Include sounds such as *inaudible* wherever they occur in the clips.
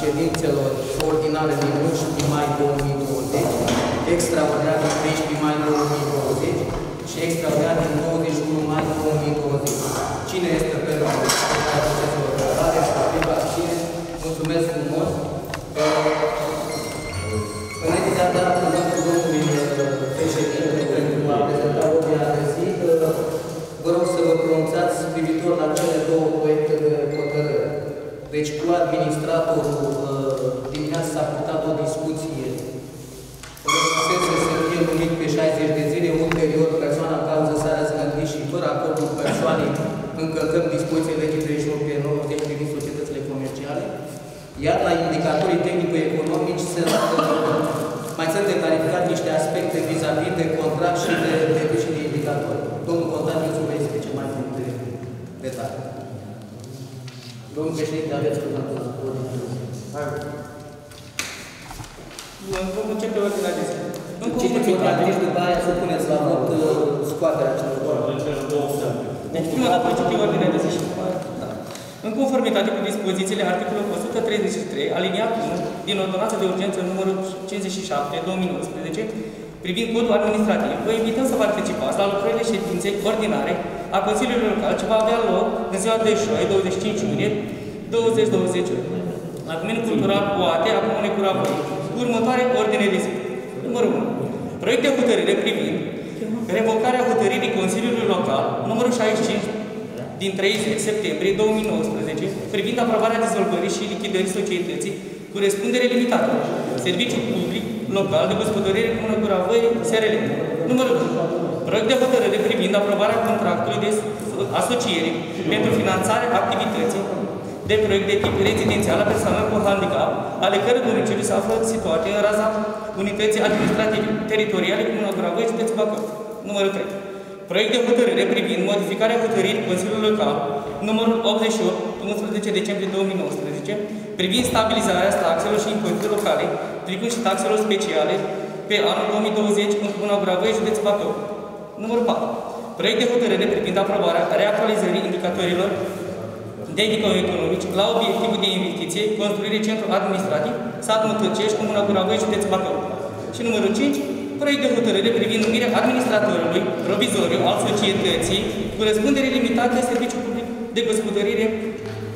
ședințelor ordinare din 11 mai 2020, extraordinar din 13 mai 2020 și extraordinar președinte, aveți cuvântul. Vom începe ordinea de zi. În conformitate. Deci după aia să puneți la vot scoaterea celor Deci prima dată citim ordinea de zi și după aia. Da. În conformitate cu dispozițiile articolului 133, aliniat 1 din ordonanța de urgență numărul 57 2019, privind codul administrativ, vă invităm să participați la lucrările ședinței ordinare a Consiliului Local ce va avea loc în ziua de joi, 25 iunie 2020, la Comunul Cultural Poate a Comunei Curavoi. Următoare ordine de zi. Numărul 1. Proiect de hotărâre privind revocarea hotărârii Consiliului Local numărul 65 din 30 septembrie 2019 privind aprobarea dizolvării și lichidării societății cu răspundere limitată. Serviciu public local de gospodărire Comună Curavoi SRL. Numărul 2. Proiect de hotărâre privind aprobarea contractului de asociere pentru finanțarea activității de proiect de tip rezidențial a persoanelor cu handicap, ale căror municipiu se află situate în raza unității administrative teritoriale Comuna Guragoi, județul Bacău. Numărul 3. Proiect de hotărâre privind modificarea hotărârii Consiliului Local numărul 88, 11 decembrie 2019, privind stabilizarea taxelor și impozitelor locale, precum și taxelor speciale pe anul 2020 în Comuna Guragoi, județul Bacău. Numărul 4. Proiect de hotărâre privind aprobarea reactualizării indicatorilor tehnico-economici la obiectivul de investiție, construire centru administrativ, sat Mătăcești, Comuna Guragoi, județul Bacău. Și numărul 5, proiect de hotărâre privind numirea administratorului provizoriu al societății cu răspundere limitată de serviciu public de gospodărire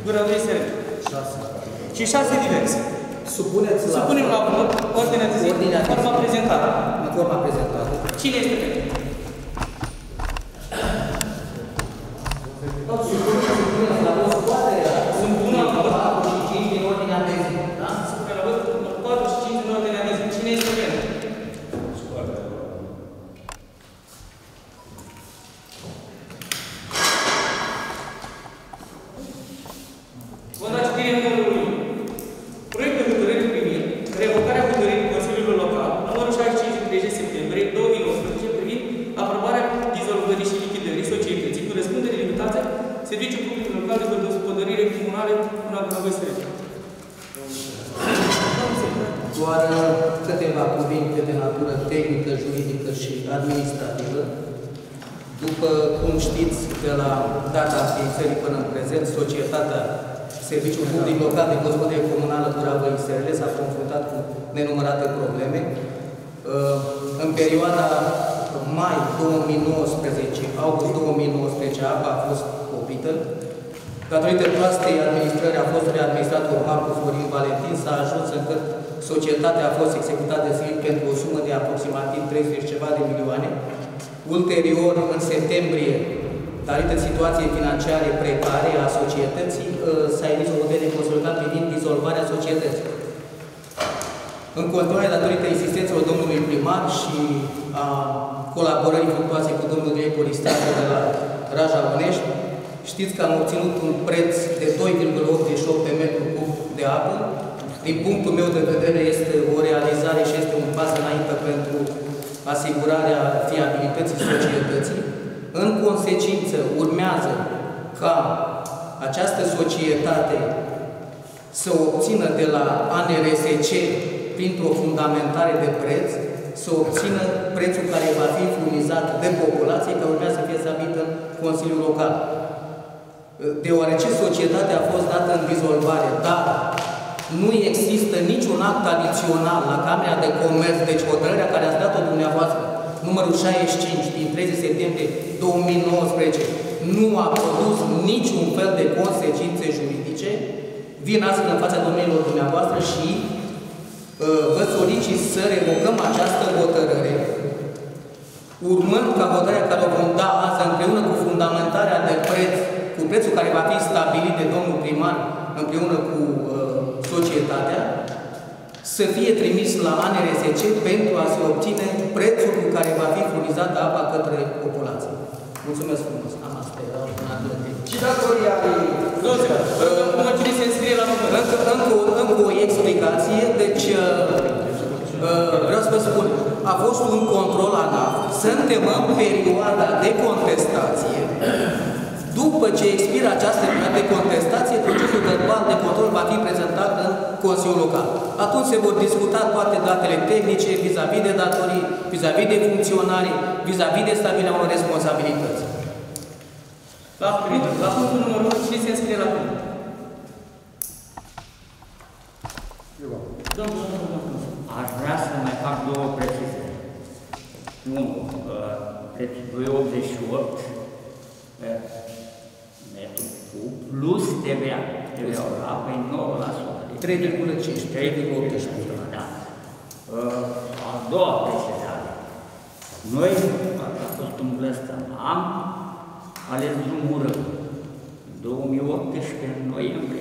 Guragoi SR. 6. Și 6 diverse. Supuneți la Supunem la vot ordinea de zi Ordinea de zi. forma prezentată. în forma prezentată. Cine este pentru? Supuneți la vot scoaterea Sunt bună la vot. 4 și 5 din ordinea de zi. Da? Supunem la vot 4 și 5 în ordinea de zi. Cine este pentru? Vom da citire numărul 1. Proiect de hotărâre privind revocarea hotărârii Consiliului Local numărul 65 din 30 septembrie 2019 privind aprobarea dizolvării și lichidării societății cu răspundere limitată Serviciul Public Local de Gospodărire Comunale în Agrovoi Sărăcie. Doar câteva cuvinte de natură tehnică, juridică și administrativă. După cum știți, de la data înființării până în prezent, societatea Serviciul Public Local de Gospodărie Comunală Duravă SRL s-a confruntat cu nenumărate probleme. Uh, În perioada mai 2019, august 2019, apa a fost oprită. Datorită proastei administrări a fost readministrator Marcu Florin Valentin, s-a ajuns încât societatea a fost executată zilnic pentru o sumă de aproximativ 30 ceva de milioane. Ulterior, în septembrie datorită situației financiare precare a societății, uh, s-a emis o hotărâre consolidată privind dizolvarea societății. În continuare, datorită insistențelor domnului primar și a colaborării fructoase cu domnul director Istache de la Raja Unești, știți că am obținut un preț de 2,88 metru cub de apă. Din punctul meu de vedere este o realizare și este un pas înainte pentru asigurarea fiabilității societății. În consecință, urmează ca această societate să obțină de la ANRSC, printr-o fundamentare de preț, să obțină prețul care va fi furnizat de populație, care urmează să fie stabilit în Consiliul Local. Deoarece societatea a fost dată în dizolvare, dar nu există niciun act adițional la Camera de Comerț, deci hotărârea care ați dat-o dumneavoastră, numărul 65 din 30 septembrie 2019, nu a produs niciun fel de consecințe juridice, vin astfel în fața domnilor dumneavoastră și uh, vă solicit să revocăm această hotărâre, urmând ca hotărârea care o vom da azi împreună cu fundamentarea de preț, cu prețul care va fi stabilit de domnul primar împreună cu uh, societatea, să fie trimis la ANRSC pentru a se obține prețul cu care va fi furnizată apa către populație. Mulțumesc frumos. Am asta era Și datoria Cum cine se înscrie la număr? încă, încă, încă o explicație, deci uh, uh, vreau să vă spun, a fost un control ANAF, suntem în perioada de contestație, după ce expiră această perioadă de contestație, procesul verbal de control va fi prezentat în Consiliul Local. Atunci se vor discuta toate datele tehnice vis-a-vis -vis de datorii, vis-a-vis -vis de funcționare, vis-a-vis de stabilirea unor responsabilități. La primul, la punctul numărul 1, cine se înscrie la punct? Da, da, da, Aș vrea să mai fac două precizări. 1. 88 uh, deci, TVA. TVA la apă e 9%. 3,5, 3,18. Da. Uh, A doua precizare. Noi, a fost un blăstăm, am ales drumul rău. În 2018, în noiembrie,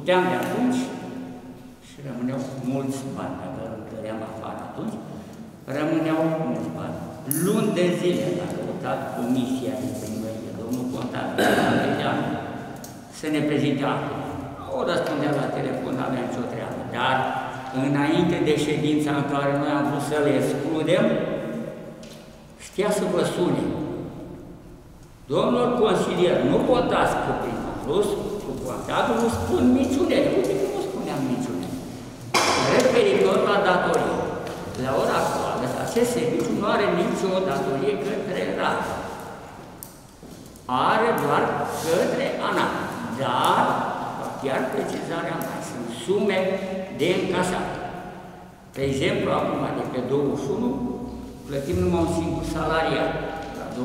Puteam de atunci și rămâneau mulți bani, dacă îl dădeam afară atunci, rămâneau mulți bani. Luni de zile a căutat comisia din primărie, domnul contabil, să ne prezinte actul. O răspundea la telefon, nu aveam nicio treabă, dar înainte de ședința în care noi am vrut să le excludem, știa să vă sune. Domnul consilier, nu votați cu primarul, cu contabilul, spun niciunele. Uite că nu spuneam niciunele. Referitor la datorie. La ora actuală, acest serviciu nu are nicio datorie către RAD. Are doar către ANAP. Dar, chiar precizarea mai, sunt sume de încasat. De exemplu, acum, de pe 21, plătim numai un singur salariat, la 2000-2500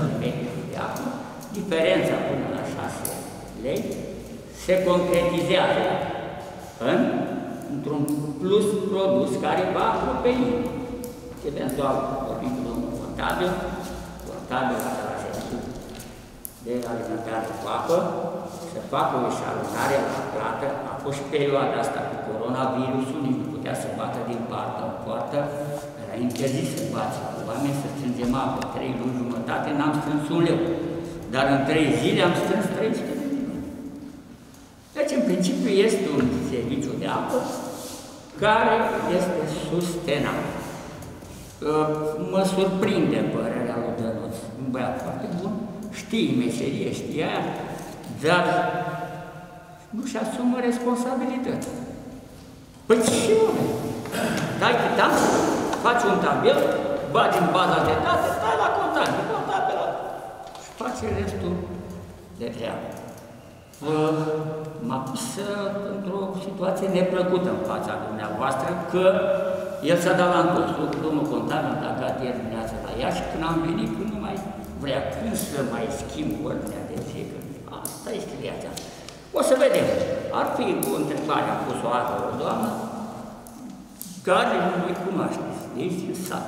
de lei de acum, diferența până la 6 lei se concretizează în, într-un plus produs care va acoperi eventual vorbim cu domnul contabil, contabil la la serviciu de alimentare cu apă, să facă o eșalonare la plată. A fost și perioada asta cu coronavirusul, nici nu putea să bată din partă în poartă, era interzis să bați cu oameni, să strângem apă. Trei luni jumătate n-am strâns un leu, dar în trei zile am strâns 300 de milioane. Deci, în principiu, este un serviciu de apă care este sustenabil. Mă surprinde părerea lui Dănuț, un băiat foarte bun, știe meserie, știe aia, dar nu-și asumă responsabilitatea. Păi ce oameni? Dai chitanță, faci un tabel, bagi în baza de date, stai la contabil, contabil, face restul de treabă. Uh, M-a pus uh, într-o situație neplăcută în fața dumneavoastră că el s-a dat la întors cu domnul contabil, am plecat ieri dimineața la ea și când am venit, când nu mai vrea când să mai schimb ordinea de zi, că asta este viața. O să vedem. Ar fi o întrebare, am pus o altă o doamnă, care nu mai cunoașteți, deci în sat.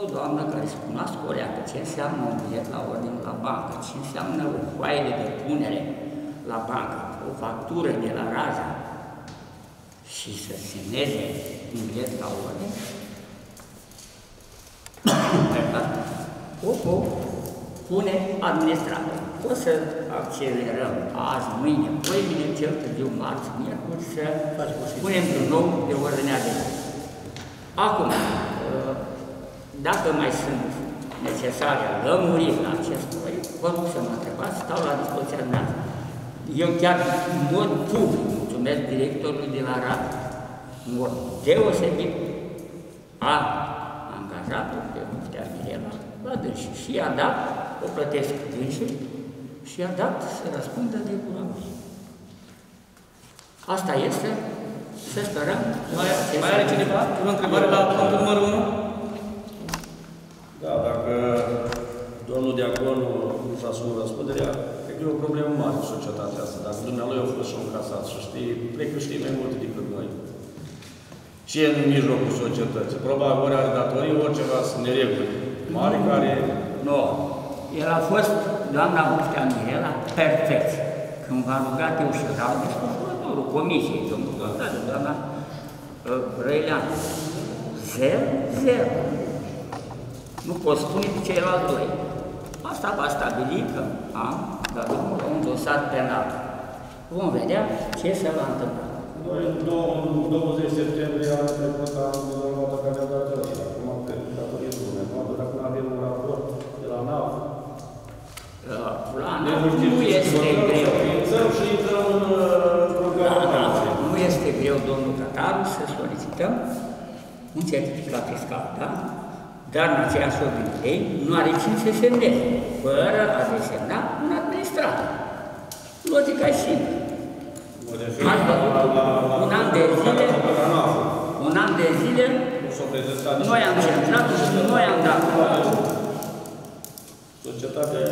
O doamnă care se cunoaște o leacă, ce înseamnă un bilet la ordine la bancă, ce înseamnă o foaie de depunere la bancă, o factură de la raza și să semneze un bilet la ordine, o pot pune administrator. O să accelerăm azi, mâine, mâine, cel târziu, marți, miercuri, să punem din nou de ordinea de zi. Acum, dacă mai sunt necesare lămuriri la acest proiect, vă rog să mă întrebați, stau la dispoziția dumneavoastră. Eu chiar în mod public mulțumesc directorului de la RAD, în mod deosebit, a angajat-o pe Muftea Mirela la dânsi și i-a dat, o plătesc dânsi și i-a dat să răspundă de curaj. Asta este, să sperăm. Mai, mai are cineva o întrebare la punctul numărul 1? Da, dacă domnul Diaconu nu-și asumă răspunderea, cred că e o problemă mare în societatea asta. Dacă dumnealui a fost și un casat și știi, cred că știi mai multe decât noi. Ce e în mijlocul societății? Probabil ori are datorii, oriceva sunt nereguli mari care... Nu. El a fost, doamna Muftea Mirela, perfect. Când v-a rugat eu și dau de controlul comisiei, domnul Contabil, doamna uh, Răilean. Zero, zero. Nu pot spune de ceilalți doi. Asta va stabili că am dat drumul la un dosar penal. Vom vedea ce se va întâmpla. Noi în 20 septembrie anul trecut am rezolvat o care dat și acum cred că datorie bune. Poate dacă nu avem un raport de la NAV, Uh, Plana ne nu este greu. Ființăm și intrăm în uh, Da, programul da, nației. nu este greu, domnul Tataru, să solicităm un certificat fiscal, da? Dar în aceeași ordine de ei, nu are cine să semneze, fără a desemna un administrator. Logica e simplă. Mă refer Ați văzut la- la- la- un an de zile, la NAV. un an de zile, Nu s-au prezentat nici- noi am centrat și noi am dat. Societatea,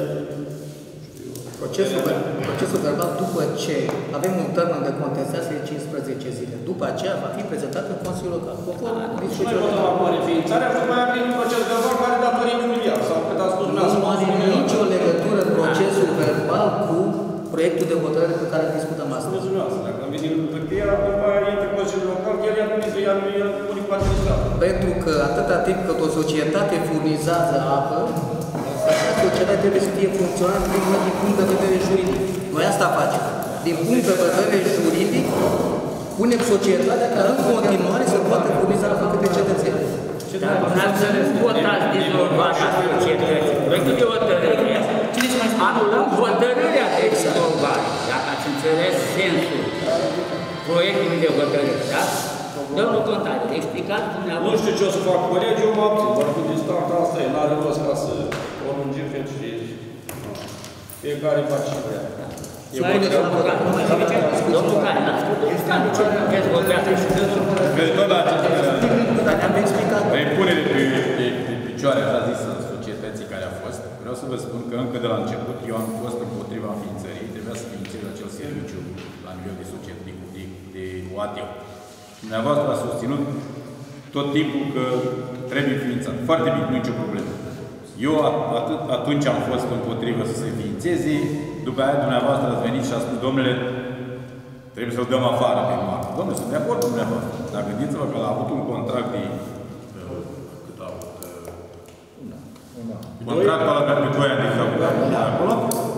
Procesul, ver- procesul verbal, după ce avem un termen de contestație de 15 zile, după aceea va fi prezentat în Consiliul Local. Conform și noi discuțiilor votăm acum reființarea și după aia vine un proces verbal care datorii de un miliard sau cât a spus Nu dumneavoastră. are nicio legătură procesul verbal cu proiectul de hotărâre pe care îl discutăm astăzi. Spuneți dumneavoastră, dacă îmi vine în hârtia, după aia intră Consiliul Local, el ia numită, ia numită, unii cu administrator. Pentru că atâta timp cât o societate furnizează apă, această societate trebuie să fie funcțională din, din punct de vedere juridic. Noi asta facem. Din punct de vedere juridic, punem societatea ca în continuare să poată furniza apă către cetățeni. Dar n-ați să votați dizolvarea societății. Proiectul de hotărâre, anulăm hotărârea de dizolvare. Dacă ați înțeles sensul proiectului de hotărâre, da? Domnul contabil, explicați Nu dumneavoastră. știu ce o să fac colegii, eu mă abțin, doar cu distanța asta e, n-are rost ca să o lungim pe și fiecare face ce vrea. Și aici, domnul Care, domnul Care, n-ați spus, de ce nu puteți votează și dânsul? Referitor la această Dar ne-am explicat. repunere pe, pe, pe picioare, așa zis, a societății care a fost, vreau să vă spun că încă de la început eu am fost împotriva înființării, trebuia să ființeze acel serviciu la nivel de societate, de, de, de OATEU. Dumneavoastră a susținut tot timpul că trebuie înființat. Foarte bine, nu nicio problemă. Eu atât, atunci am fost împotrivă să se ființeze, după aia dumneavoastră ați venit și a spus, domnule, trebuie să-l dăm afară pe Marc. Domnule, sunt de acord cu dumneavoastră. Dar gândiți-vă că a avut un contract de... uh, Cât a avut? uh, Contract ăla pentru 2 ani de facultate acolo.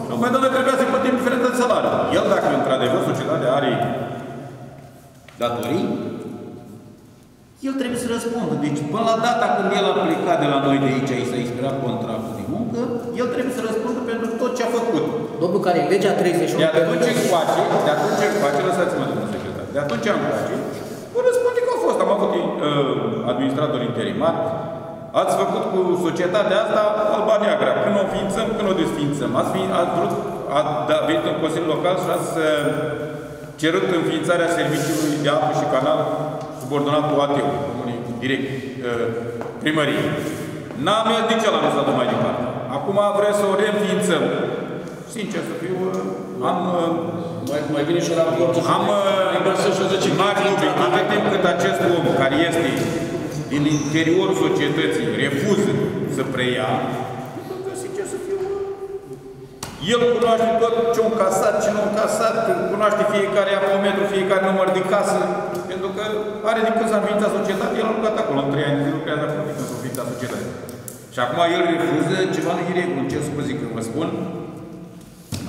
Și apoi, domnule, trebuia să plătim diferența de salariu. El, dacă într-adevăr societatea are datorii, el trebuie să răspundă. Deci, până la data când el a plecat de la noi de aici, aici s-a expirat contractul de muncă, el trebuie să răspundă pentru tot ce a făcut. Domnul care legea 31 De atunci încoace, de atunci încoace, lăsați-mă domnul secretar, de atunci încoace, vă răspunde că au fost, am avut uh, administrator interimar, ați făcut cu societatea asta alba neagră, când o ființăm, când când o desfințăm, ați, fi, ați vrut, a, da, venit în Consiliul Local și ați uh, cerut înființarea serviciului de apă și canal subordonat cu ATU, comunii direct uh, primăriei. N-am mers de ce l-am lăsat mai departe. Acum vreau să o reînființăm. Sincer să fiu, uh, am, uh, Mai, mai vine și raportul. am uh, mari dubii. Atât timp cât acest om care este din interiorul societății refuză să preia, pentru că, sincer să fiu, el cunoaște tot ce a încasat, ce nu a încasat, cunoaște fiecare apometru, fiecare număr de casă, pentru că are de când s-a înființat societatea, el a lucrat acolo, în trei ani de zi lucrează acolo, de când s-a înființat societatea. Și acum el refuză, ceva nu e regulă, ce scuze că vă spun,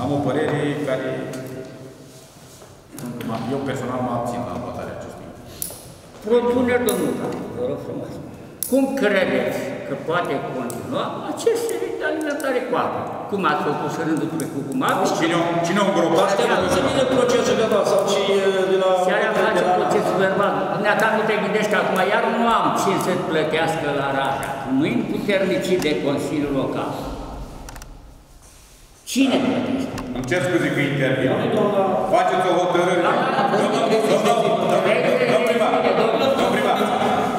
am o părere care eu personal mă abțin la votarea acestui. Propuneri, domnul Tati, vă rog frumos. Cum credeți că poate continua acest serviciu de alimentare cu apă? Cum ați făcut și rândul trecut cu apă? Cine, o- cine o îngropat? Asta nu se vine procesul verbal sau ci e, de la... Seara de face la- procesul verbal. Dumneata nu te gândești că acum iar nu am cine să plătească la rata. Nu-i împuternicit de Consiliul Local. Cine plătește? Îmi cer scuze că intervin. Faceți o hotărâre. Domnul domnul primar, domnul primar,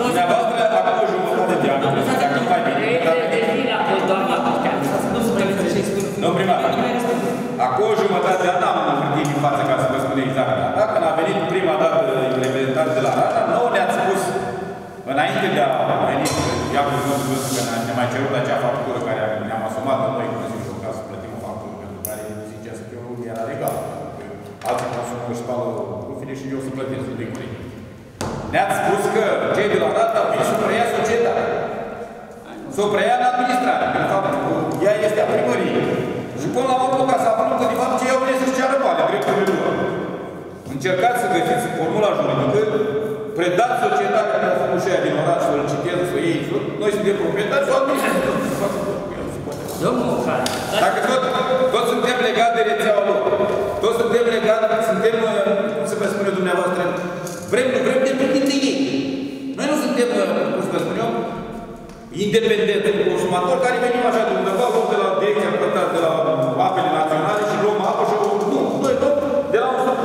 dumneavoastră acum o jumătate de an, dacă nu mai bine, dacă De zile a fost doamna Puteanu. Domnul primar, acum o jumătate de an am în hârtie din față ca să vă spun exact. Dar când a venit prima dată reprezentant de la Rara, nouă ne-ați spus, înainte de a veni Iacov Vânt că ne- ne mai cerut acea factură care ne-am asumat în noi Consiliul Local să plătim o factură pentru care, sincer să fiu, era legal. Alții consumă și spală rufile și eu să plătesc din curând. Ne-ați spus că cei de la Rata vin să preia societatea. Să o preia în administrare. că, De fapt, ea este a primăriei. Și până la urmă, ca să aflăm că, de fapt, ce iau vine să-și ceară bani, drepturile lor. Încercați să găsiți formula juridică, predați societatea care a făcut și aia din oraș, să-l citez, să o iei, să- noi suntem proprietari, să o administrăm. să facă tot cu el, se poate. Domnul care? Dacă tot, tot suntem legați de rețeaua lor, toți suntem legați, suntem, uh, cum să vă spune dumneavoastră, vrem, nu vrem, depindem de ei. Noi nu suntem, uh, cum să vă spun eu, independenți de consumatori care venim așa de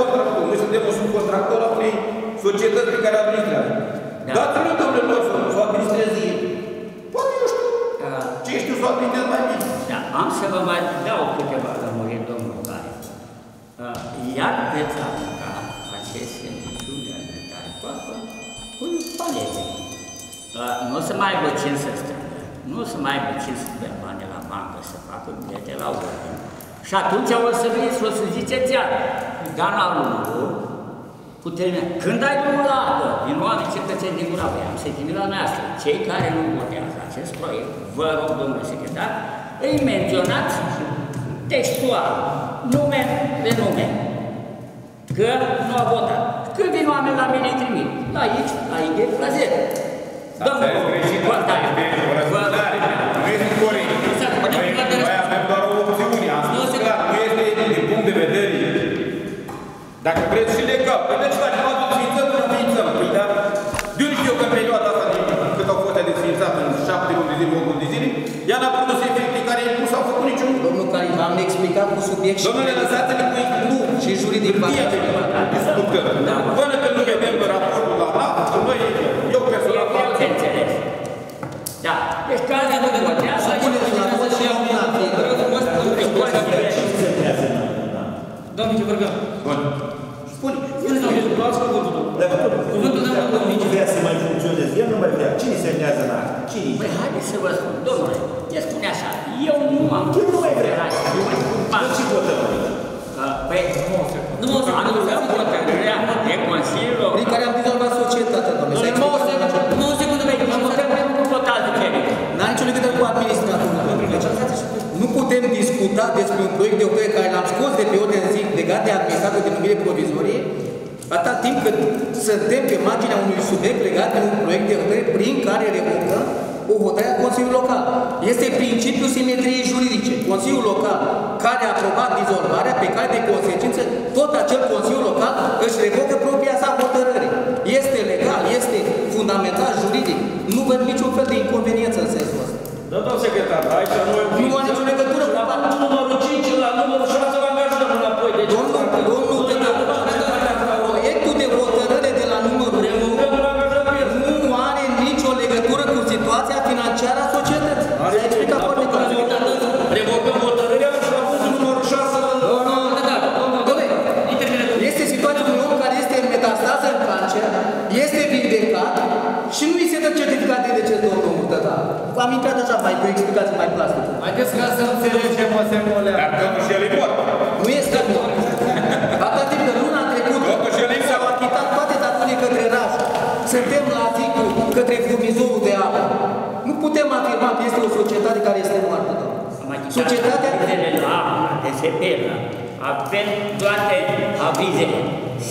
subcontractor. Noi suntem un subcontractor a unei societăți pe care administrează. Da. Dați-le, domnule, lor să, să o administreze ei. Poate eu știu. Da. Ce știu să o administrez mai bine. Da, am să vă mai dau câteva lămuriri, domnul care. Uh, Iar veți aplica acest serviciu de alimentare cu apă până palete. Uh, Nu o să mai aibă cine să strângă, nu o să mai aibă cine să dea bani de la bancă, să facă bilete la ordine. Și atunci o să veniți și o să ziceți iar, Dana Lungu, cu termen. Când ai drumul la apă, din oameni cetățeni din Gura am să trimit la noastră. Cei care nu votează acest proiect, vă rog, domnule secretar, îi menționați textual, nume de nume, că nu a votat. Când vin oameni la mine, îi trimit. La X, la Y, la Z. Asta e Dacă vreți și legal, păi deci la ceva de desfințăm, nu înființăm. Păi dar, de unde știu că în perioada asta, de, cât au fost desfințate în șapte luni de zile, opt luni de zile, ea n-a produs efecte care nu s-au făcut niciun Domnul care v-am explicat cu subiect și... Domnule, lăsați-ne cu Nu, și juridic Hârtia pe discutăm. Până când nu vedem raportul la NAP, noi, eu personal, Eu vreau de înțeles. Da. Deci care nu votează, Puneți la vot și iau una fiecare. Domnul Ciubergan. Bun. Spune. Spuneți, domnule, luați cuvântul. Dacă tot Cuvântul de la domnul nu vrea să mai funcționeze, el nu mai vrea. Cine semnează în asta? Cine? Păi haideți să vă spun, domnule, el spune așa, eu nu am Eu nu mai vreau. Eu mai cu bani. Ce votăm aici? Păi, Nu mă să anulăm hotărârea de timp cât suntem pe marginea unui subiect legat de un proiect de hotărâre prin care revocă o hotărâre a Consiliului Local. Este principiul simetriei juridice. Consiliul Local care a aprobat dizolvarea, pe care de consecință tot acel Consiliu Local își revocă propria sa hotărâre. Este legal, este fundamental juridic. Nu văd niciun fel de inconveniență în sensul ăsta. Da, domnul secretar, aici nu e... Nu are nicio legătură cu... La numărul 5, la numărul 6, la angajăm înapoi. Deci, domnul, domnul, Haideți ca să înțelegem, mă, semnule. Dar totuși el e mort. Nu este mort. Atâta timp de luna trecută Totuși el e s-au achitat toate datorii către Raj. Suntem la Aticu, către furnizorul de apă. Nu putem afirma că este o societate care este moartă, domnule. Societatea... Avizele la de sepelă. Avem toate avizele.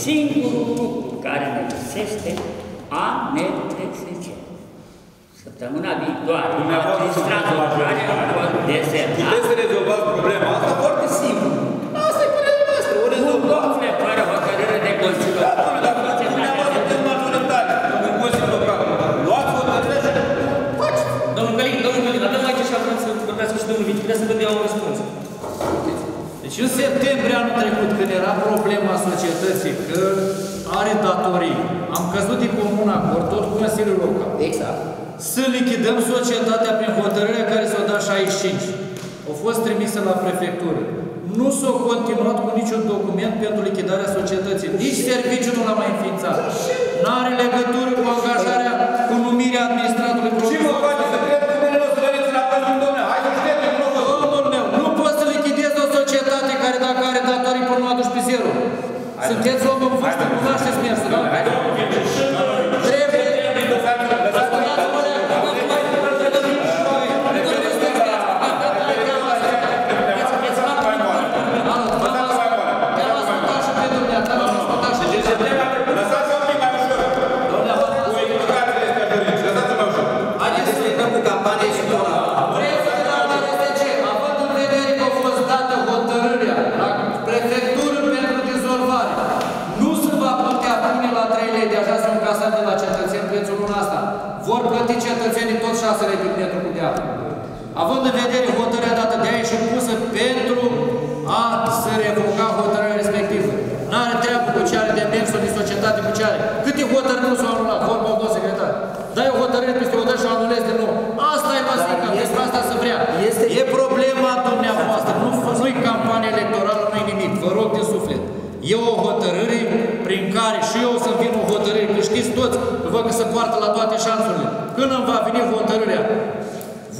Singurul lucru care ne lipsește ANTSC. Săptămâna viitoare, magistratul care va desemna. Puteți să rezolvați problema asta foarte simplu. Asta e părerea noastră, o Un rezolvați. domnule fără hotărâre de Consiliu. Domnule, dacă dumneavoastră sunteți majoritate în Consiliul Local, luați hotărârea și faceți. Domnul Călin, domnul Călin, avem aici și vrem să vorbească și domnul Vici, vrea să vă dea un răspuns. Deci în septembrie anul trecut, când era problema societății că are datorii, am căzut din comun acord, tot cu Consiliul Local. Exact. Să lichidăm societatea prin hotărârea care s-a dat 65. Au fost trimise la prefectură. Nu s-a continuat cu niciun document pentru lichidarea societății. Nici serviciul nu l-a mai înființat. N-are legătură cu angajarea, cu numirea administratorului Și mă face să cred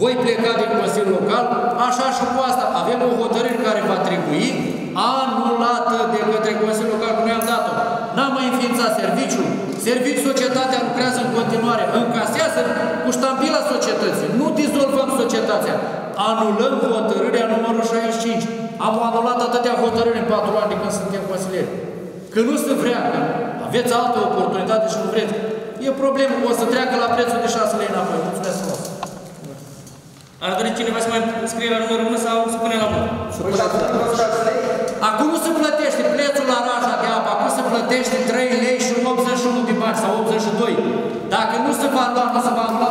voi pleca din Consiliul Local, așa și cu asta. Avem o hotărâre care va trebui anulată de către Consiliul Local, că noi am dat-o. N-am mai înființat serviciul. Serviciul, societatea lucrează în continuare. Încasează cu ștampila societății. Nu dizolvăm societatea. Anulăm hotărârea numărul 65. Am anulat atâtea hotărâri în patru ani de când suntem consilieri. Că nu se vrea, că aveți altă oportunitate și nu vreți. E problemă, o să treacă la prețul de 6 lei înapoi. Mulțumesc frumos. Ar dori cineva să mai scrie la numărul 1 sau să pune la 1? Acum nu se plătește prețul la raja de apă, acum se plătește 3 lei și 81 de bani sau 82. Dacă nu se va lua, nu se va lua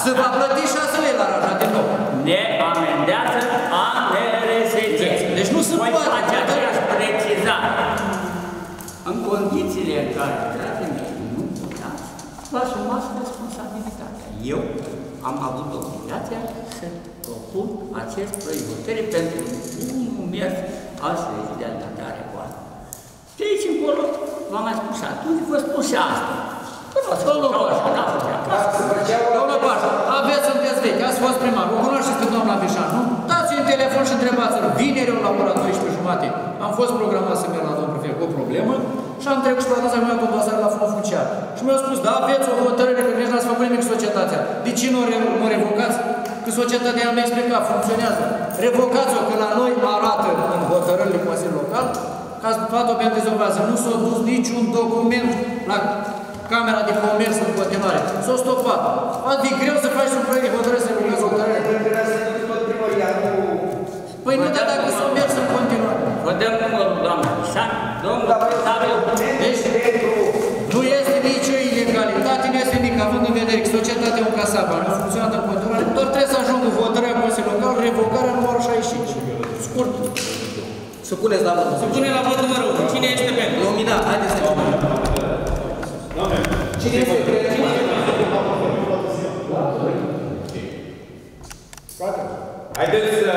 numai asta. Se va plăti 6 lei la raja din nou. Ne amendează ANRSC. Deci nu se Voi poate. face aceeași precizare. În condițiile în care, dragii mei, nu puteați, vă asumați responsabilitatea. Eu am avut obligația să propun acest proiect de hotărâre pentru un mers al sării de alimentare cu asta. De aici încolo, v-am mai spus atunci, vă spus și asta. Domnul Pașa, Domnul Pașa, aveți, sunteți vechi, ați fost primar, o cunoașteți pe doamna Bișan, nu? Dați un telefon și întrebați-l. Vineri eu la ora 12 jumate. Am fost programat să merg la domnul prefect cu o problemă și am trecut și la dânsa mea tot dosarul la fond funciar. Și mi-au spus, da, aveți o hotărâre că nici n-ați făcut nimic cu societatea. De ce nu re- mă revocați? Că societatea mi-a explicat, funcționează. Revocați-o, că la noi arată în hotărârile Consiliului Local că ați făcut-o pentru dizolvare. Nu s-a dus niciun document la Camera de comerț în continuare. S-a stopat. Ar greu să faci un proiect de hotărâre să lucrezi hotărâre. Păi nu, dar dacă să mergi în continuare. Vă numărul, doamnă. Domnul, da, deci, nu este nicio ilegalitate, nu este nimic, având în vedere că societatea un casaba, nu funcționează în continuare, doar trebuie să ajungă hotărârea Consiliului Local, revocarea numărul 65. Scurt. Să puneți la vot. Să punem la vot numărul 1. Cine este pentru? Lumina, haideți să Cine este pentru? Haideți să...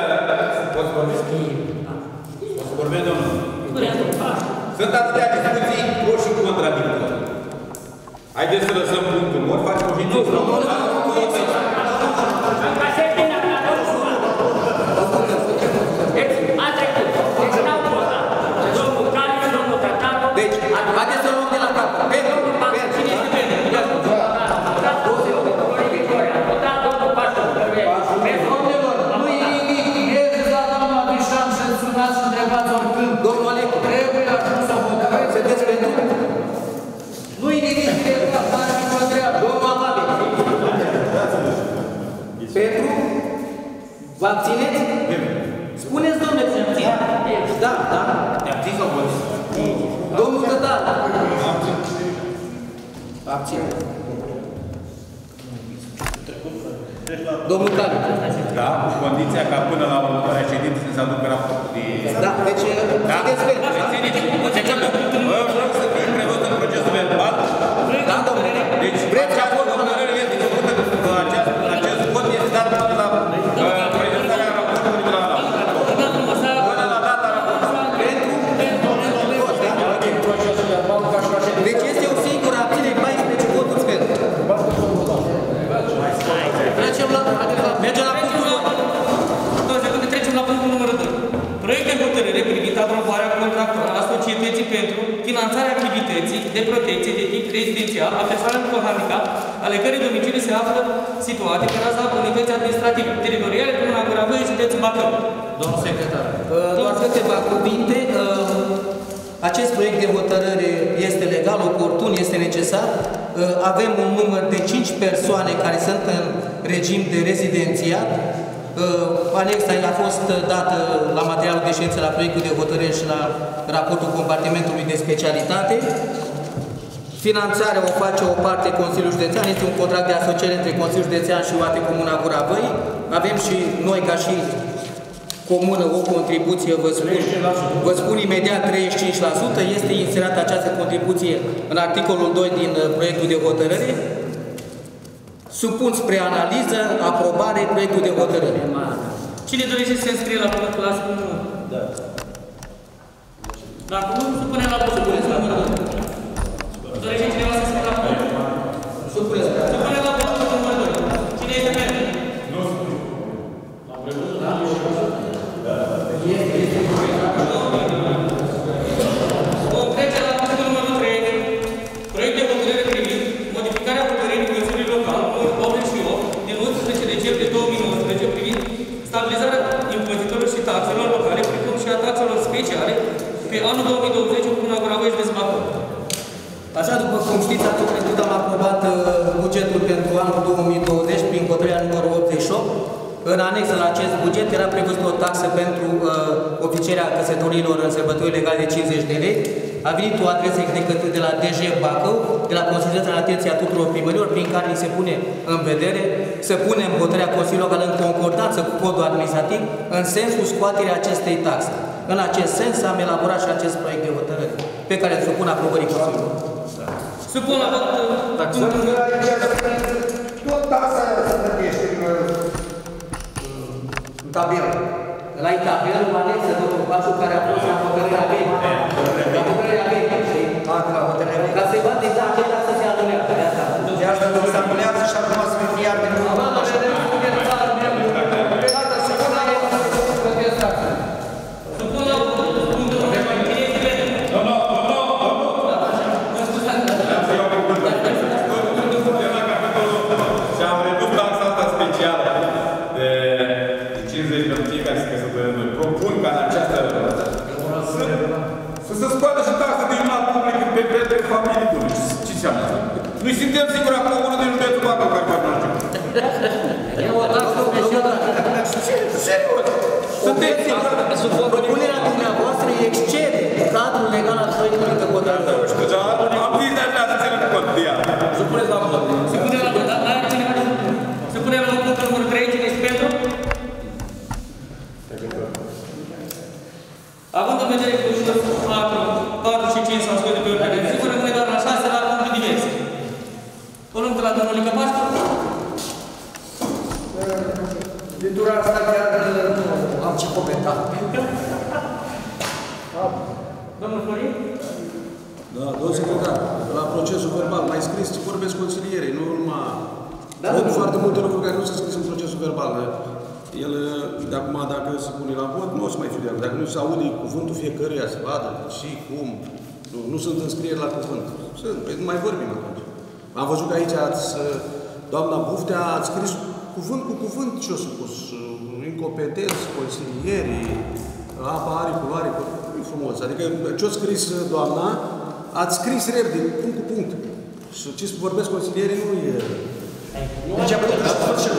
Poți vorbi? O să vorbesc, domnul. Sunt atâtea discuții pro și contradictorii. Haideți să lăsăm punctul mort, facem o ședință. Abține. Domnul Cali. Da, cu condiția ca până la următoarea ședință să se aducă raportul de... Da, deci Da? sunteți pentru. da? Țineți, o secundă. Vă rog să fie prevăzut în procesul verbal. Da, domnule. Deci, Vreți tip rezidențial a persoanelor cu handicap, ale cărei domicilii se află situate pe raza unității administrative teritoriale Comuna Gura Văi, județul Bacău. Domnul secretar. Uh, Doar câteva cuvinte. Uh, Acest proiect de hotărâre este legal, oportun, este necesar. Uh, Avem un număr de 5 persoane care sunt în regim de rezidențiat. Uh, Anexa a fost dată la materialul de ședință, la proiectul de hotărâre și la raportul compartimentului de specialitate. Finanțarea o face o parte Consiliul Județean, este un contract de asociere între Consiliul Județean și UAT Comuna Gura Văi. Avem și noi ca și comună o contribuție, vă spun, vă spun imediat 35%, este inserată această contribuție în articolul 2 din uh, proiectul de hotărâre. Supun spre analiză, aprobare, proiectul de hotărâre. Cine dorește să se înscrie la punctul la punctul 1? Da. Dacă nu, supunem la vot punctul numărul 2. Dorește cineva să se înscrie la punctul? Supuneți. Supunem la vot punctul numărul 2. Cine este pentru? Vom În anexă la acest buget era prevăzută o taxă pentru uh, oficierea căsătorilor în sărbători legale de 50 de lei. A venit o adresă execută de la DG Bacău, de la Consiliul în atenția tuturor primărilor, prin care ni se pune în vedere să punem hotărârea Consiliului Local în concordanță cu codul administrativ în sensul scoaterii acestei taxe. În acest sens am elaborat și acest proiect de hotărâre pe care îl supun aprobării Consiliului. Supun la vot uh, punctul Tot taxa aia se plătește. În tabel. La e tabelul în anexă, domnul Pașu, care a fost la hotărârea mea. La hotărârea mea, Sigur. Propunerea dumneavoastră excede cadrul legal al proiectului de hotărâre. Nu știu, dar am zis, dar n-ați ținut cont de ea. Supuneți la vot. Se pune la vot, dar n-ați ținut cont. Se pune la vot numărul 3, cine este pentru? Având în vedere că 4, 4 și 5 s-au scos de nu am ce comenta. Domnul Florin? Da, domnul secretar, la procesul verbal, mai scris ce vorbesc consilierii, nu numai... Da, Văd da. foarte multe lucruri care nu sunt scrise în procesul verbal. El, de acum, dacă se pune la vot, nu o să mai fiu de acord. Dacă nu se aude cuvântul fiecăruia, se vadă și cum. Nu, nu sunt înscrieri la cuvânt. Sunt, păi nu mai vorbim atunci. Am văzut că aici ați, doamna Buftea, ați scris cuvânt cu cuvânt ce o spus. Incompetenți, consilierii, apa are culoare, nu e frumos. Adică ce-a scris doamna, ați scris repede, punct cu punct. Și ce vorbesc consilierii nu e... Deci a putut să fac și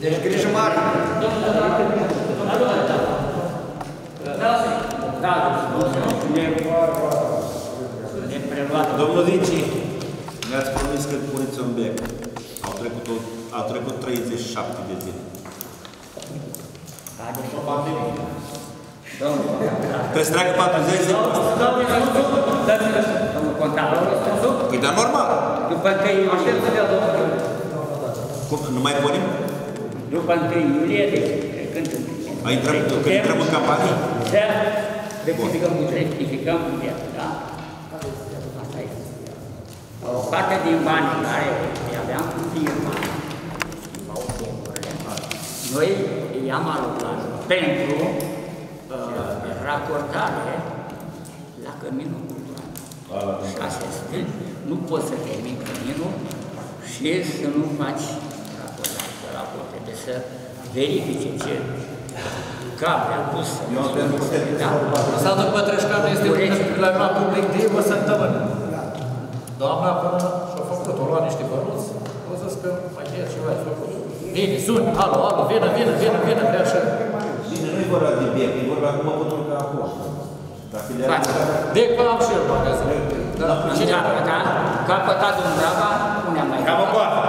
Deci grijă mare. Da, ne, ne preluat. Domnul Vici, mi-ați promis că puneți un bec. Au trecut, o, au trecut 37 de zile. Haideți să facem. Domnul, Trebuie să treacă 40 de zile. domnul, dați-mi domnul contabil, Păi, dar normal. după 1 iulie, Cum, nu mai punem? după 1 iulie, deci când Ai intrăm, când intrăm în campanie? Să rectificăm, rectificăm bugetul, da? Asta este. O parte din banii care îi aveam cu firma, schimbau fondurile, noi i-am alocat pentru uh, raportare la căminul cultural. Șase stâni, nu poți să termini căminul și să nu faci raportare, să raporte, deci să verifice ce cable a pus. Eu am pentru Da? Satul Pătrășcan este un la public de o săptămână. Doamna până și-a făcut, o lua niște bănuți, o să că mai e ceva ai făcut. Bine, suni, alo, alo, vină, vină, vină, vină, vrea așa. Bine, nu-i vorba de bec, e vorba acum până ca acolo. Dacă le Față. De că am și eu magazin. Da, Cine a căpătat? Capătat Dumbrava, unde am mai Cam în coafă.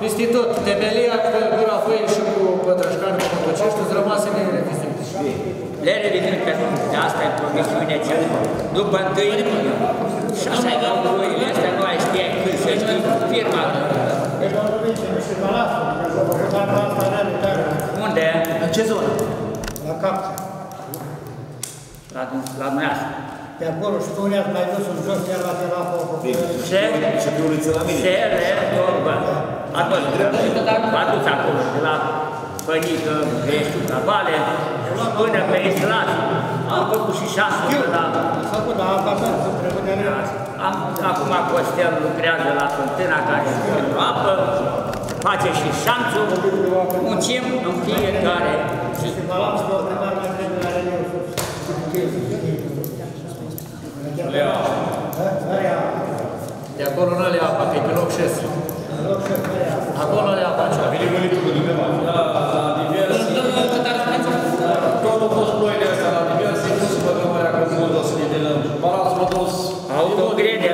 Peste tot, temelia că gura voie și cu Pătrășcan cu Cotocești, îți rămase nerevizite. Le revin pe de asta e promisiunea cea. După întâi, și așa e voile astea, nu ai știa când să știi firma. Unde? În ce zonă? La capția. La, la dumneavoastră. Pe acolo spuneați mai dus în jos, chiar la terapă. Se, Și pe uliță la mine. se rezolvă. Ați văzut, vă aduți acolo, de la Pănică, Veștiu, la Vale, până pe Islat. Am făcut și șase până la... S-a făcut la apa mea, să trebuie de la Am, acum Costel lucrează la fântâna care este pentru apă, face și șanțul, muncim în fiecare zi. Mă luam spre o primar mai trebuie la Reniu sus. De acolo nu le apa, că e pe loc șes. Acolo le apa aceea. La diverse... Tot au fost ploile astea la diverse, nu se băgămărea că nu o să ne delăm. Palas produs... Autogrede,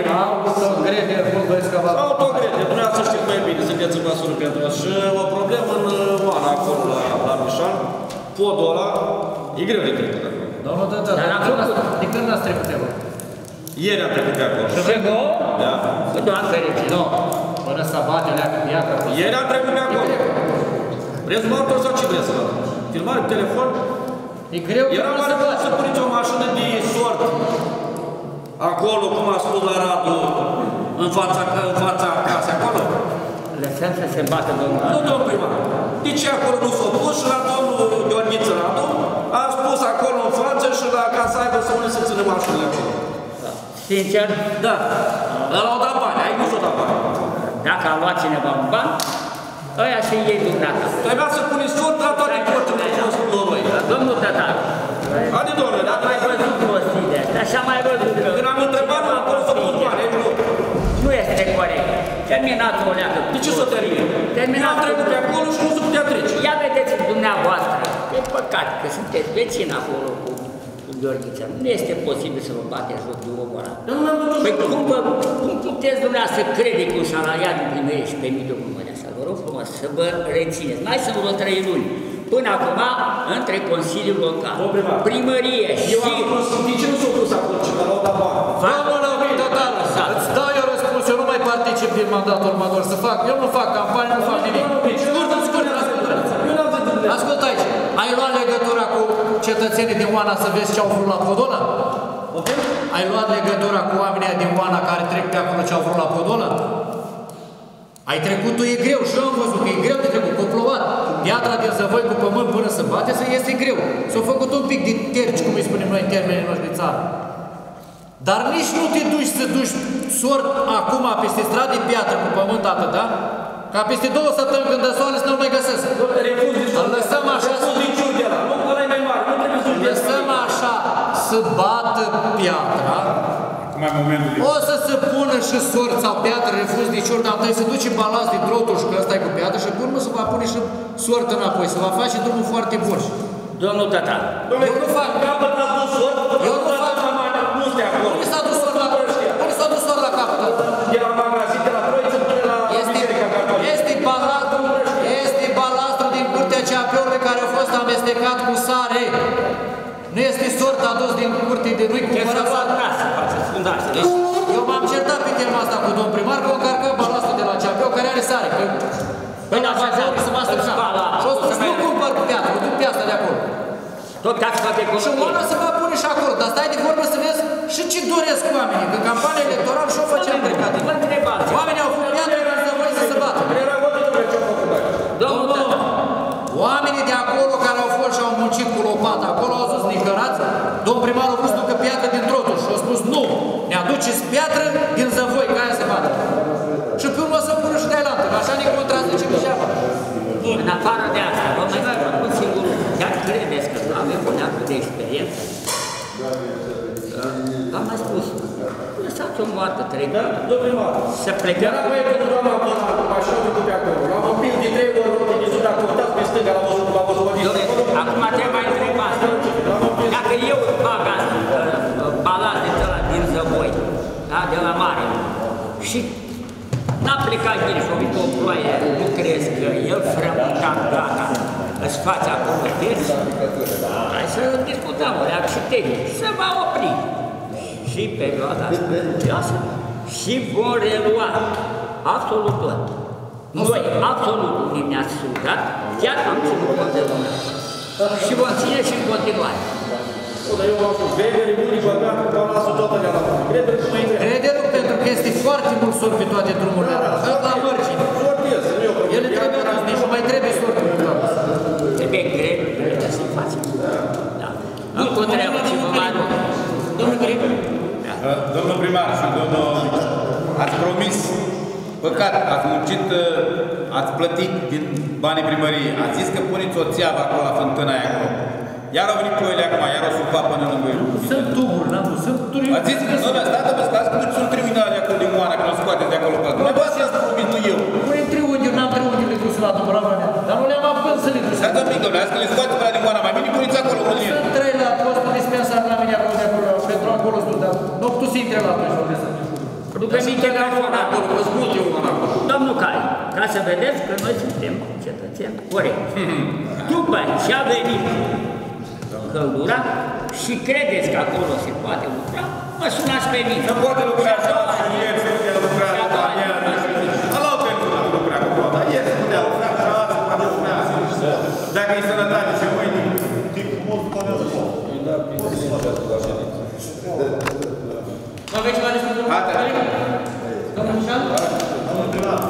Autogrede, bulbă excavator. Autogrede, dumneavoastră știți mai bine, sunteți în măsură pentru asta. Și o problemă în Oana, acolo la, la Mișan, podul ăla, e greu de trecut acolo. Domnul Dădă, Dar n-am făcut. de când n-ați trecut pe acolo? Ieri am trecut pe acolo. Și nouă, Da. cu doamnă fericit. Nu, până să bate leacă piatră. Ieri am trecut pe acolo. Rezumatul sau ce vreți să văd? Filmare pe telefon? E greu Era până mai să să bate. să puneți o mașină de sort acolo, cum a spus la Radu, în fața, în fața casei, acolo. Lăsăm să se bată domnul. Nu, domnul primar. De ce acolo nu s-a pus și la domnul Iorniță Radu a spus acolo în față și la ca să aibă să unde să țină mașinile acolo. Sincer, Da. Ăla au dat bani, ai nu s-o dat bani. dacă a luat cineva un ban, ăia și ei dumneata. Trebuia să pune sort la toate porțile și fost la noi. Domnul Tătar, Adi, domnule, am dacă mai văzut prostii de astea și am mai văzut că... Când am întrebat, nu acolo să pun bani, aici nu. Nu este corect. Terminatul o leagă. De ce să termine? Terminat. Am trecut pe acolo și nu se putea trece. Ia vedeți dumneavoastră, e păcat că sunteți vecini acolo cu, cu Gheorghiță. Nu este posibil să vă bateți joc de omul ăla. Dar nu mi-am văzut Păi jocul. cum, vă, cum puteți dumneavoastră crede cu un salariat din primărie și pe mijlocul numele asta? Vă rog frumos să vă rețineți. Mai sunt vreo trei luni. Până acum, între Consiliul Local, Domnul primar, primărie Eu și... am spus, de ce nu s-au pus acolo? Ce că l-au dat bani. Domnul Lăvin Tătar, îți dau eu răspuns, eu nu mai particip de mandatul următor să fac. Eu nu fac campanie, nu fac nimic. Scurt, scurt, ascultă. Ascultă aici. Ai luat legătura cu cetățenii din Oana să vezi ce au vrut la Podona? Ai luat legătura cu oamenii din Oana care trec pe acolo ce au vrut la Podona? Ai trecut, tu e greu și eu am văzut că e greu de trecut, cu plouat. Piatra de zăvoi cu pământ până să bate, să este greu. S-a făcut un pic de terci, cum îi spunem noi în termenii noștri de țară. Dar nici nu te duci să duci sort acum peste stradă de piatră cu pământ atât, da? Ca peste două săptămâni când dă soare să nu mai găsesc. Refuz de Îl lăsăm așa să... Refuz din ciuri de la. Nu, ăla e mai mare. Nu trebuie să Lăsăm așa să bată piatra. Acum e momentul de... O să se pună și sorți sau piatră, refuz de ciuri, dar trebuie să duci balast de trotul și că ăsta e cu piatră și pe urmă se va pune și sort înapoi, se va face drumul foarte bun. Domnul Tata, Eu nu fac. Capăt la dus sort, Eu nu fac. nu stai acolo. Unde s-a dus sort la Unde s-a dus sort la capăt? De la magazin, de la Troiță până la Este, Biserica Catolică. este balastru, este balastru din curtea CAP-ului care a fost amestecat cu sare. Nu este sort adus din curte de nu-i ce să cumpărat vă sare. acasă, faceți fundație. Deci, eu m-am certat pe tema asta cu domn primar, că o încărcă balastul de la CAP, care are sare. Că, Păi la bazarul să mă strângea. Și o spus, nu cumpăr cu piatră, o duc pe asta de acolo. Tot ca să fac Și economie. oana se va pune și acolo, dar stai de vorbă să vezi și ce doresc oamenii, că campania electorală și-o făceam pregate. Vă întrebați. Oamenii au făcut piatră ca să voi să se bată. Era hotărâre ce-au făcut aici. Domnul Tata, Oamenii de acolo muncit cu lopata, acolo au zis nicărați, domn primar a vrut să ducă piatră din trotul și a spus nu, ne aduceți piatră din zăvoi, ca aia se bate. Și pe urmă să pună și de ailantă, că așa ne contrazice degeaba. în afară de asta, vă mai spun un singur lucru. Chiar credeți că avem o leacă de experiență? V-am mai spus, lăsați o moartă trecută, Domnul primar, să plecăm. era băiatul cu doamna Bana, așa de pe acolo. L-am împins de trei ori, de de dacă uitați pe stânga, l-am văzut, l-am văzut Dom'le, Acum trebuie mai întreba asta. Dacă eu bag asta, balast de ăla din zăvoi, da, de la mare, și n-a plecat bine și a venit o ploaie, nu crezi că el frământat gata, îți face acolo terți? Hai să discutăm, reac și tehnic, să va opri. Și perioada asta pluvioasă și vom relua absolut tot. Noi, absolut, unii ne-ați rugat, chiar am ținut cont de lumea. Și vom ține și în continuare. Dar eu v-am spus, vederii bunii băgat, că am lasă toată de la mână. Crede că mai trebuie. Crederul pentru că este foarte mult sort pe toate drumurile alea, atât la mărgini. Sortiez, nu e o problemă. Ele trebuie adus, nici nu mai trebuie sort pe toate. Trebuie greu, trebuie să facem. Da. Încă o treabă ce vă mai rog. Domnul Grec, Uh, Domnul primar și domnul, ați promis, păcat, ați muncit, uh, ați plătit din banii primăriei, ați zis că puneți o țeavă acolo la fântâna aia acolo. Iar au venit ploile acum, iar o supă până lângă el. Sunt tuburi, n-am văzut, sunt tuburi. Ați zis, nu, da, stați, domnule, stați că sunt criminali acolo din Moana, că nu scoateți de acolo pe altul. Mai poate să promis, nu eu. Pune triunghiuri, n-am triunghiurile duse la Dubrava mea, dar nu le-am apucat să le duc. Stați un pic, domnule, azi că le scoateți pe la din Moana, mai bine puneți acolo unul din el. Sunt trei la postul dispensar la mine acolo de acolo, pentru acolo sunt, dar nu tu să intre la toi și vorbesc să După mine telefon acolo, vă spun eu acolo. Domnul Cai, ca să vedeți că noi suntem cetățeni corect. *laughs* După ce a venit căldura și credeți că acolo se poate lucra, mă sunați pe mine. Nu poate lucra așa, și el se putea lucra la el. Alau pe nu lucra acolo, dar el se putea lucra așa, se poate lucra așa. Dacă e sănătate și mâini, mai aveți ceva de spus, domnul Atât. Grec? Domnul Mișan? Domnul primar,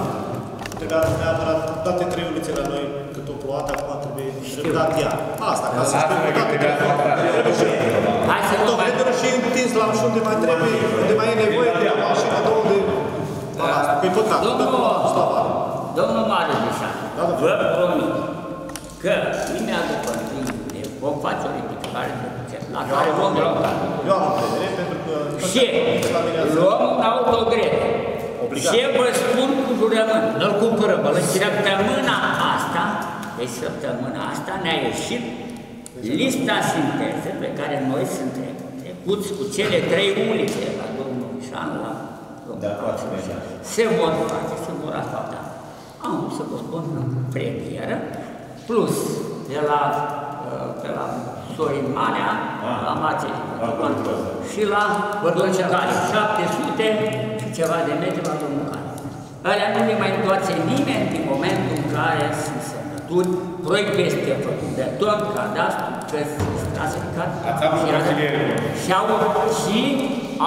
trebuia neapărat toate trei ulițe la noi, cât o plouat, acum trebuie dreptat ea. Asta, ca să știu că toate trei trebuie și Hai să nu Tot mai... trebuie și întins la și unde mai trebuie, unde mai e nevoie de mașina două de balast. Că e păcat, dă Domnul, până la slavare. domnul Mare Mișan, Da, da. vă promit că imediat după 1 iulie vom face o ridicare de buget la care vom lua. Eu am încredere pentru că Și la mine azi- luăm autogre. Obligat. Ce vă spun cu jurământ? Nu-l cumpărăm, ăla Săptămâna asta, deci săptămâna asta ne-a ieșit lista sinteze pe care noi suntem trecuți cu cele trei ulițe, la domnul Mișan, la domnul da, se vor face, se vor asfalta. Am vrut să vă spun în premieră, plus de la, uh, de la Sorin Marea, la Mace și la domnul Cali, 700 și ceva de metri la domnul Cali. Alea nu le mai întoarce nimeni din momentul în care sunt semnături, proiectul este făcut de tot, cadastru, că sunt clasificat. Ați avut și consilieri. și, au, și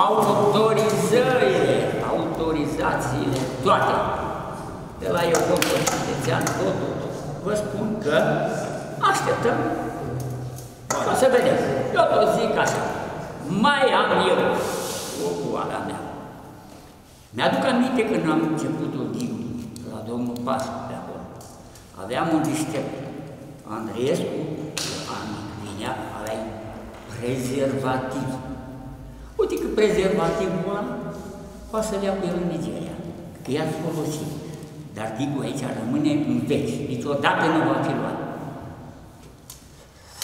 autorizările, autorizațiile, toate. De la eu județean, tot, tot, tot. Vă spun că așteptăm o să vedem. Eu tot zic așa. Mai am eu o boală mea. Mi-aduc aminte când am început o digul la domnul Pascu pe acolo. Aveam un deștept, Andreescu, Ioan Vinea, avea prezervativ. Uite că prezervativul ăla poate să-l ia cu el în Nigeria, că i-ați folosit. Dar digul aici rămâne în veci, niciodată nu va fi luat.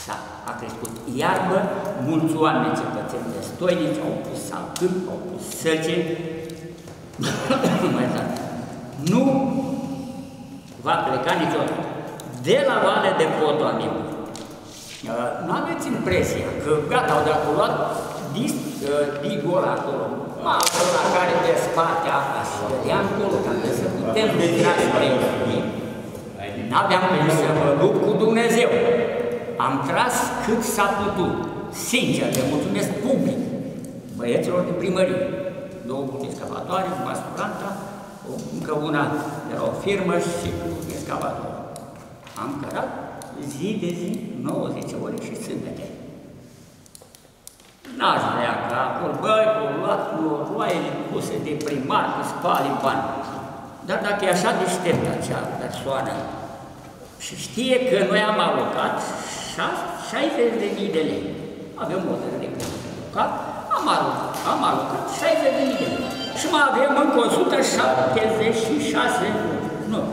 Da, a crescut iarbă, mulți oameni cetățeni de stoinici au pus salcâni, au pus săge, *coughs* mai tare. Nu va pleca niciodată. De la Vale de Potoaniu. Uh, Nu aveți impresia că gata, au de acolo dis, uh, digul ăla acolo, malul la care desparte apa și vedea acolo, ca să putem lucra spre ei. N-aveam cum să mă lupt cu Dumnezeu. Am tras cât s-a putut. Sincer, le mulțumesc public băieților de primărie. Două excavatoare, cu aspiranta, încă una de la o firmă și cu excavator. Am cărat zi de zi, 90 ore și sâmbete. N-aș vrea ca acolo, băi, cu luat roaiele puse de primar, că spali bani. Dar dacă e așa deștept acea persoană și știe că noi am alocat 60.000 de lei, avem o de alocat, am alocat, am alocat 60.000 de lei. Și mai avem încă 176, nu, uh,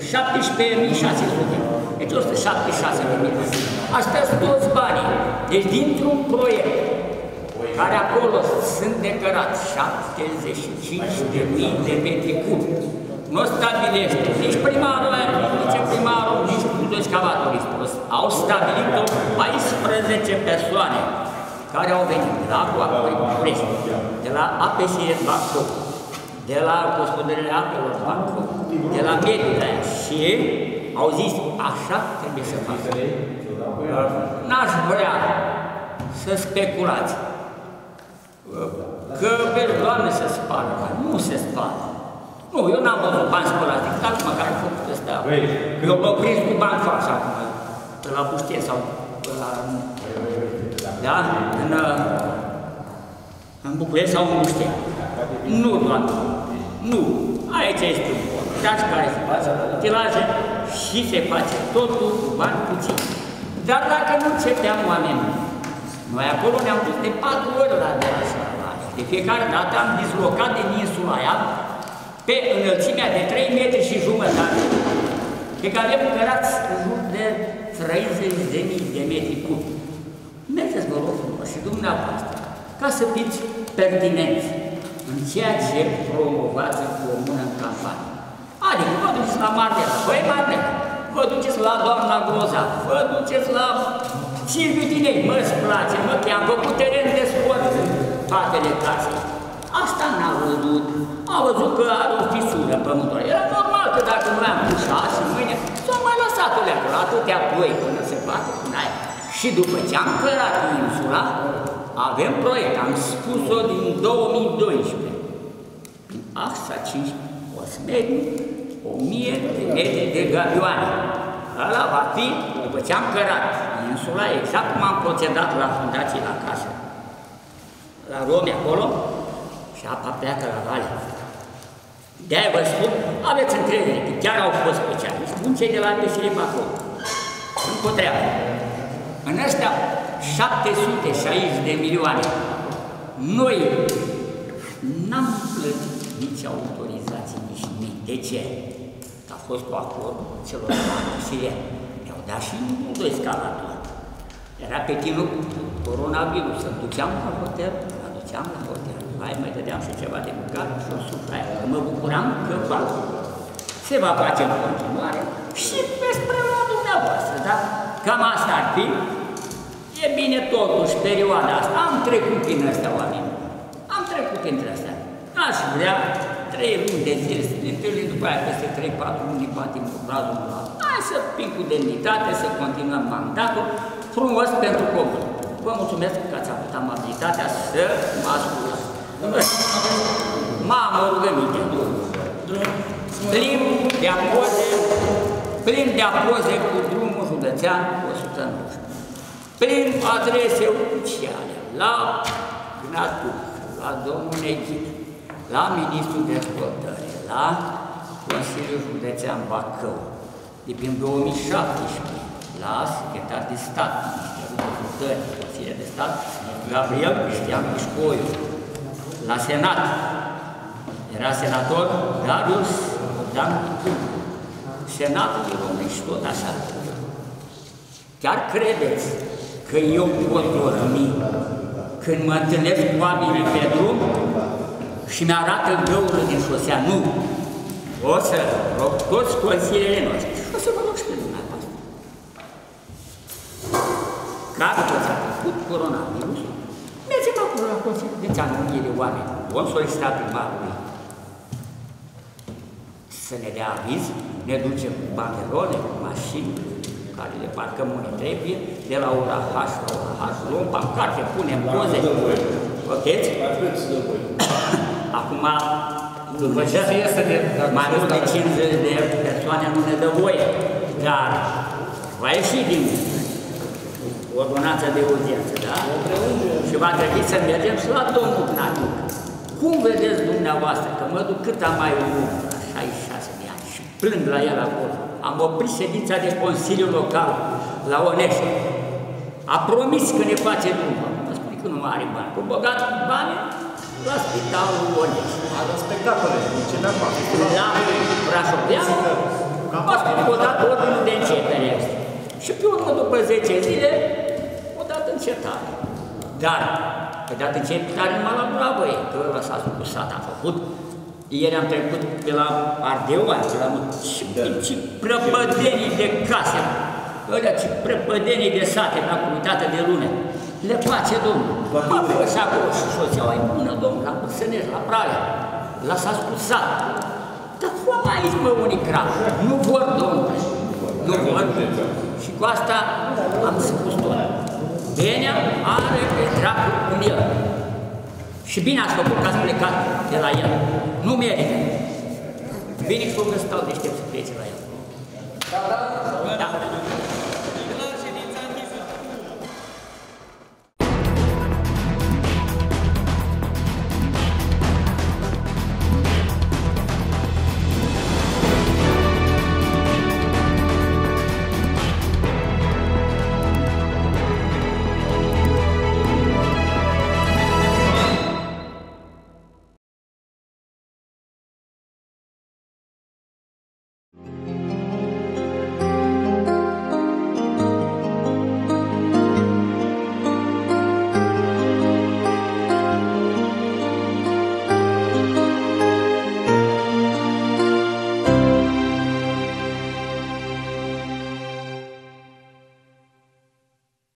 17.600. Deci 176.000. Astea sunt toți banii. Deci dintr-un proiect care acolo sunt decărați 75.000 de metri cub. Nu stabilește nici primarul aia, nici viceprimarul, nici excavatorii spus. Au stabilit-o 14 persoane care au venit de la Aqua București, de la APSS Bacău, de la Gospodările Apelor Bacău, de la mediul aia și au zis, așa trebuie să facă. N-aș vrea să speculați că vezi, Doamne, se spală, nu se spală. Nu, eu n-am văzut bani spălați, decât acum care a făcut ăsta. Eu mă prins cu bani falși acum, pe la Buștie sau pe la... Da? În, în București sau în Buștie. Nu, Doamne, nu. Aici este un portaș care se face utilaje și se face totul cu bani puțini. Dar dacă nu începeam oamenii, noi acolo ne-am dus de patru ori la derașare. De fiecare dată am dislocat din insula aia pe înălțimea de 3 metri și jumătate, pe care avem cărați în jur de 30 de mii de metri cub. Mergeți, vă rog frumos, și dumneavoastră, ca să fiți pertinenți în ceea ce promovați în comună în campanie. Adică vă duceți la Martela, băi Martela, vă duceți la doamna Groza, vă duceți la Silviu Dinei, mă-ți place, mă, că am făcut teren de sport în spatele casei. Asta n-a văzut. A văzut că are o fisură în pământul Era normal că dacă nu am pușat și mâine, s-a mai lăsat o leacă, la atâtea ploi până se bate până aia. Și după ce am cărat insula, avem proiect, am spus-o din 2012. În axa 5 Osmeri, 1000 de metri de gavioane. Ăla va fi, după ce am cărat insula, exact cum am procedat la fundații la casă. La Rome acolo, și apa pleacă la vale. De-aia vă spun, aveți încredere că chiar au fost specialiști, spun cei de la PSR acolo. Sunt cu treabă. În ăstea 760 de milioane, noi n-am plătit nici autorizații, nici nimic. De ce? Că a fost cu acordul celor de la PSR. Mi-au dat și doi scalatori. Era pe tinul coronavirus, să duceam la hotel, mă duceam la hotel mai mai dădeam și ceva de mâncat și o suflare. Mă bucuram că fac. Se va face în continuare și despre la dumneavoastră, da? Cam asta ar fi. E bine totuși perioada asta. Am trecut prin astea oameni. Am trecut printre astea. Aș vrea trei luni de zile să ne întâlnim după aia peste 3-4 luni, batem cu brazul la altul. Hai să fim cu demnitate, să continuăm mandatul frumos pentru copil. Vă mulțumesc că ați avut amabilitatea să mă ascultați. Mamă, rugăminte, plin de apoze, plin de apoze cu drumul județean 119, plin adrese oficiale la Gnatu, la domnul Nechit, la Ministrul Dezvoltării, la Consiliul Județean Bacău, de prin 2017, la Secretar de Stat, Ministerul Dezvoltării, Consiliul de Stat, Gabriel Cristian Mișcoiu, la Senat, era senator Darius Dan Senatul Românești tot așa. Chiar credeți că eu pot dormi când mă întâlnesc cu oamenii pe drum și mi-arată găurile din șosea? Nu! O să rog toți consiliile noștri și o să vă rog și pe dumneavoastră. Dacă s-a făcut coronavirus, mergem acolo la Consiliul de țeană, o mie de oameni. Vom solicita primarului să ne dea aviz, ne ducem cu banderole, cu mașini, care le parcăm unde trebuie, de la ora H la ora H, luăm pancarte, punem poze, ok? *coughs* Acum, după ce mai mult de 50 de persoane nu ne dă voie, dar va ieși din ordonanța de urgență, da? Și va trebui să mergem și la domnul Gnatic. Cum vedeți dumneavoastră că mă duc cât am mai un la 66 de ani și plâng la el acolo. Am oprit ședința de Consiliu Local la Onești. A promis că ne face drumul. Mă spune că nu are bani. Cu bogat bani la spitalul Onești. A la spectacole, ce mi-am La Brașoveanu, a spune că odată ordinul de începere este. Și pe urmă, după 10 zile, o dată încetare. Dar, pe dată încetare numai la Bravăie, că ăla s-a scusat, a făcut. Ieri am trecut pe la Ardeoani, pe la și, și prăpădenii de case, ălea ce prăpădenii de sate la comunitate de lună. Le face Domnul. A fost acolo și soția e bună, Domnul, la Bârsănești, la Praia. La s-a scusat. Dar cum aici, mă, unii grav? Nu vor, Domnule. Nu vor. Și cu asta am spus tot. Benea are pe dracu în el. Și bine ați făcut că ați plecat de la el. Nu merită. Bine că vă stau deștept să plece la el. Da.